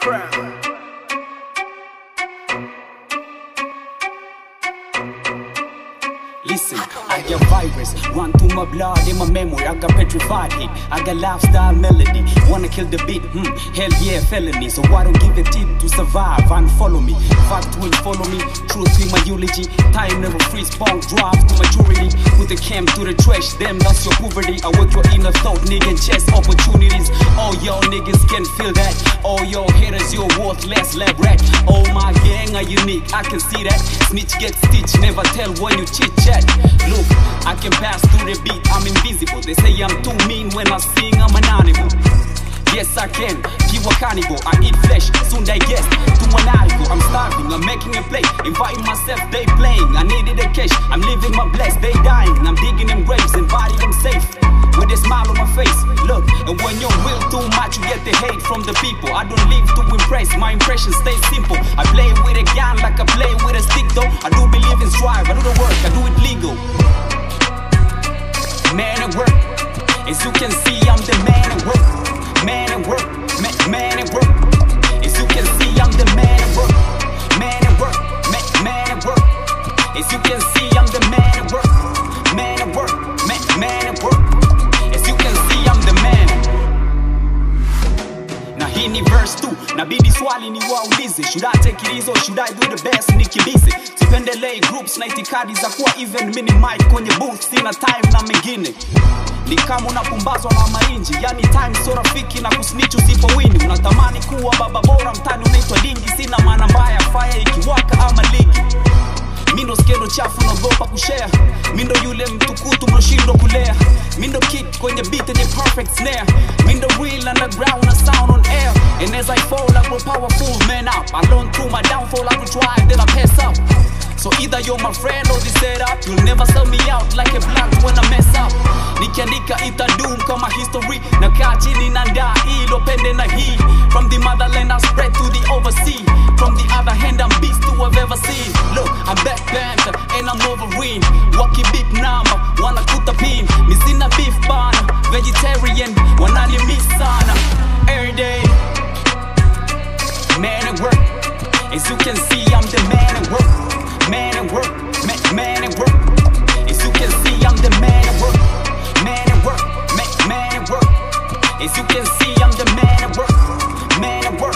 Crown. Listen, I got virus, run through my blood in my memory. I got petrified hit, I got lifestyle melody. Wanna kill the beat? Hmm, hell yeah, felony. So I don't give a tip to survive and follow me. Fact will follow me, truth in my eulogy. Time never freeze, punk drive to maturity. Put the camp to the trash, them that's your poverty. I work your inner thought, nigga, chest opportunities. All y'all niggas can feel that. All y'all haters, you're worthless, lab rat. All my gang are unique, I can see that. Snitch get stitched, never tell when you chit chat. Look, I can pass through the beat, I'm invisible. They say I'm too mean when I sing, I'm an animal. Yes, I can. Pure cannibal. I eat flesh, soon digest to an article. I'm starving, I'm making a play. Inviting myself, they playing. I needed a cash, I'm living my blessed, they dying. I'm digging them graves and burying them safe. With a smile on my face. Look, and when you will too much, you get the hate from the people. I don't live to impress, my impression stays simple. I play with a gun like I play with a stick, though. I do believe in strive, I do the work, I do it legal. Man at work, as you can see, I'm the man at work. Man at work, man, man at work. As you can see, I'm the ni verse 2 nabidi swali ni waulize should I take it easy or should I do the best nikimbize sipendelei groups na itikadi za kuwa even mini mic kwenye booth sina time na mengine ni kama unapumbazwa na mainji yani time so rafiki na kusnichu sipo wini. Unatamani kuwa baba bora mtani unaitwa dingi sina maana mbaya faya ikiwaka ama ligi. Mindo skendo chafu naogopa kushare. Mindo yule mtukutu mloshindwa kulea. Mindo kick kwenye beat yenye perfect snare. Mindo real underground na sound on air and as I fall I grow powerful man up I learn through my downfall I will try then I pass up So either you're my friend or this setup You'll never sell me out like a blunt when I mess up. Nikiandika itadum kama history. Nakaa chini na ndaa ilo pende na hii From the motherland I spread to the overseas. From the other hand I'm beast to have ever seen. Look, I'm Black Panther and I'm Wolverine. Waki big number, wanakuta pin Misina beef bana, vegetarian As you can see I'm the man at work. Man at work, man, man at work. As you can see I'm the man at work. Man at work, man, man at work. As you can see I'm the man at work. Man at work,